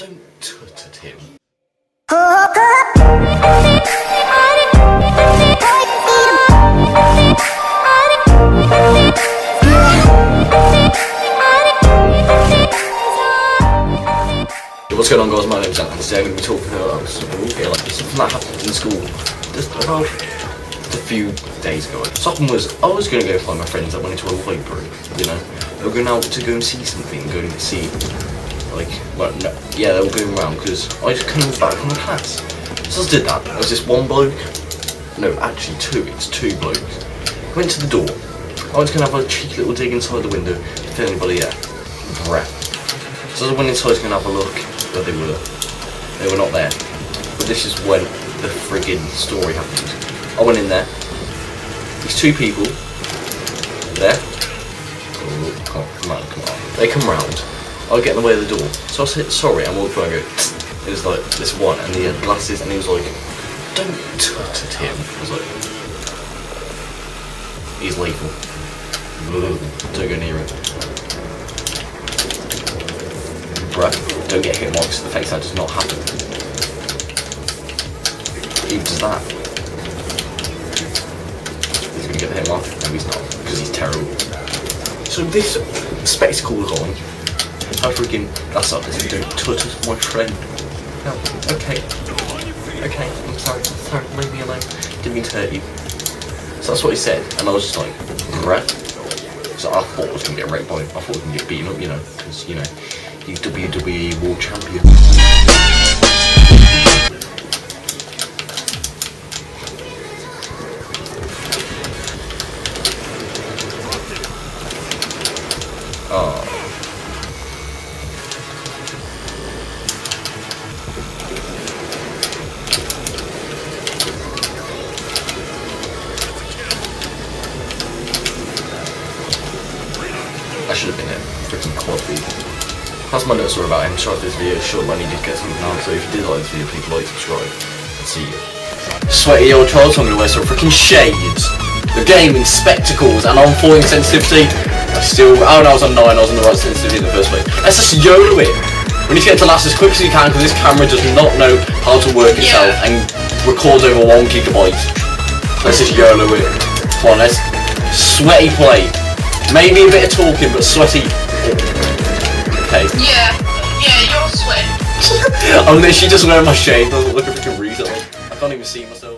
Don't at him. What's going on guys, my name's Alex. Today I'm going to be talking about something, okay, like something that happened in school just about a few days ago. So happened was, I was going to go find my friends that went into a library, you know. They were going out to go and see something, going to see, like, well, no, yeah, they were going around because I just came back from class. So I did that. There was this one bloke, no, actually two, it's two blokes. Went to the door. I was going to have a cheeky little dig inside the window, if anybody there. Breath. So I went inside to have a look, but they were they were not there. But this is when the friggin' story happened. I went in there. These two people there. Oh, come on, come on. They come round. I get in the way of the door. So I said sorry and walked by and go. It was like this one and he had glasses and he was like, Don't tut at him. I was like He's lethal. Don't go near him. Bruh, don't get hit marks to the face, that does not happen. He does that. He's gonna get hit mark? No, he's not, because he's terrible. So this spectacle was on. I freaking, that's up, this don't tut at my friend. No, okay. Okay, I'm sorry, sorry, leave me alone. Didn't mean to hurt you. So that's what he said, and I was just like, bruh. So I thought I was gonna get raped by him. I thought I was gonna get beaten up, you know, because, you know, he's WWE World Champion. I should have been at freaking coffee. That's my notes were about him. Sorry if this video is short, but I need to get something out. So if you did like this video, please like, subscribe, and see you. Sweaty old child, so I'm gonna wear some freaking shades. The gaming spectacles and on falling sensitivity. I still, oh no, I was on 9, I was on the right sensitivity in the first place. Let's just YOLO it. We need to get to last as quick as you can because this camera does not know how to work itself Yeah. and records over 1 gigabyte. Let's just YOLO it. Come on, let's sweaty play. Maybe a bit of talking, but sweaty. Okay. Yeah, yeah, you're sweating. I'm literally just wearing my shades. I look like a retard. I can't even see myself.